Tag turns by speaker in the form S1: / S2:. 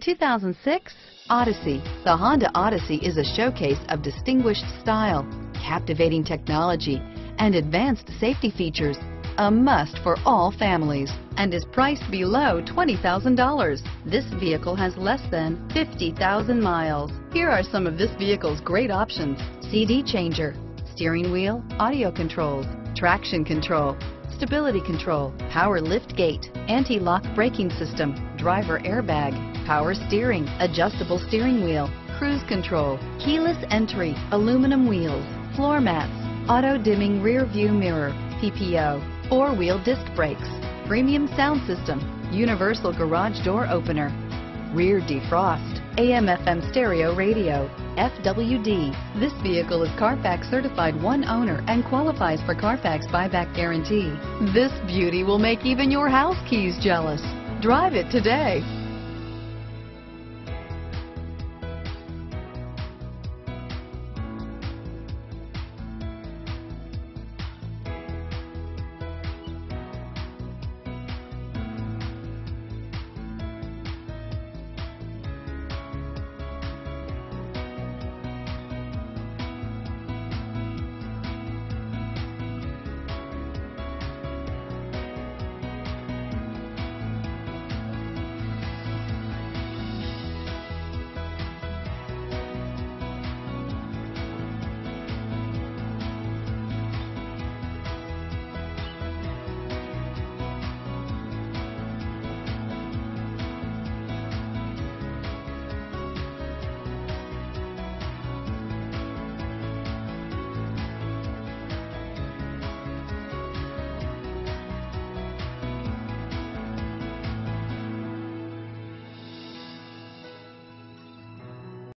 S1: 2006 Odyssey. The Honda Odyssey is a showcase of distinguished style, captivating technology, and advanced safety features. A must for all families and is priced below $20,000. This vehicle has less than 50,000 miles. Here are some of this vehicle's great options. CD changer, steering wheel, audio controls, traction control, stability control, power lift gate, anti-lock braking system, driver airbag, power steering, adjustable steering wheel, cruise control, keyless entry, aluminum wheels, floor mats, auto dimming rear view mirror, PPO, four-wheel disc brakes, premium sound system, universal garage door opener, rear defrost, AM FM stereo radio, FWD. This vehicle is Carfax certified one owner and qualifies for Carfax buyback guarantee. This beauty will make even your house keys jealous. Drive it today.